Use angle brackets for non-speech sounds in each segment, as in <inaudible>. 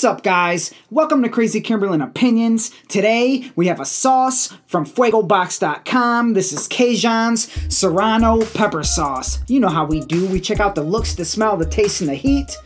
What's up, guys? Welcome to Crazy Kimberlin Opinions. Today, we have a sauce from FuegoBox.com. This is CaJohns Serrano Pepper Sauce. You know how we do. We check out the looks, the smell, the taste, and the heat.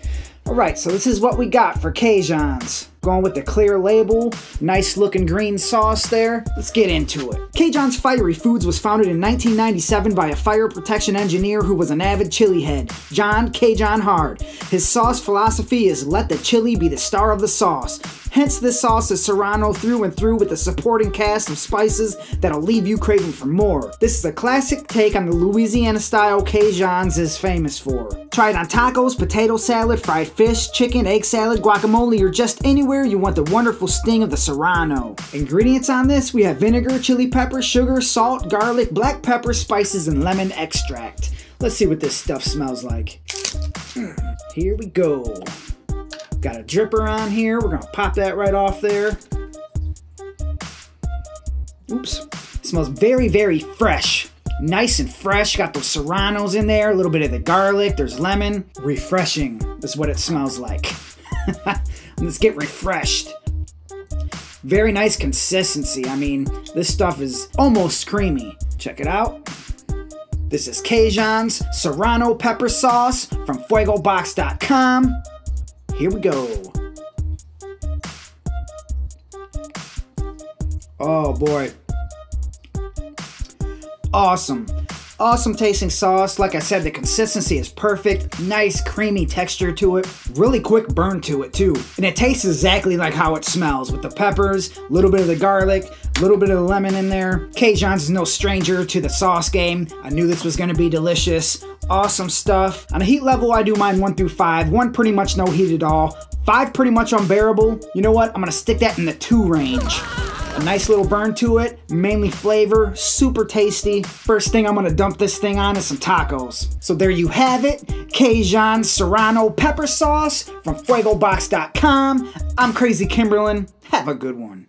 Alright, so this is what we got for CaJohns. Going with the clear label, nice looking green sauce there. Let's get into it. CaJohns Fiery Foods was founded in 1997 by a fire protection engineer who was an avid chili head, John CaJohn Hard. His sauce philosophy is let the chili be the star of the sauce. Hence, this sauce is Serrano through and through with a supporting cast of spices that'll leave you craving for more. This is a classic take on the Louisiana style CaJohns is famous for. Try it on tacos, potato salad, fried fish, chicken, egg salad, guacamole, or just anywhere you want the wonderful sting of the Serrano. Ingredients on this we have vinegar, chili pepper, sugar, salt, garlic, black pepper, spices, and lemon extract. Let's see what this stuff smells like. Hmm, here we go. Got a dripper on here. We're gonna pop that right off there. Oops. It smells very, very fresh. Nice and fresh. Got those serranos in there. A little bit of the garlic. There's lemon. Refreshing. That's what it smells like. <laughs> Let's get refreshed. Very nice consistency. I mean, this stuff is almost creamy. Check it out. This is CaJohns Serrano Pepper Sauce from FuegoBox.com. Here we go. Oh boy. Awesome. Awesome tasting sauce. Like I said, the consistency is perfect. Nice creamy texture to it. Really quick burn to it too. And it tastes exactly like how it smells with the peppers, a little bit of the garlic, a little bit of the lemon in there. CaJohns is no stranger to the sauce game. I knew this was gonna be delicious. Awesome stuff. On a heat level, I do mine one through five. One pretty much no heat at all. Five pretty much unbearable. You know what? I'm gonna stick that in the two range. A nice little burn to it, mainly flavor, super tasty. First thing I'm gonna dump this thing on is some tacos. So there you have it, CaJohn Serrano pepper sauce from FuegoBox.com. I'm Crazy Kimberlin. Have a good one.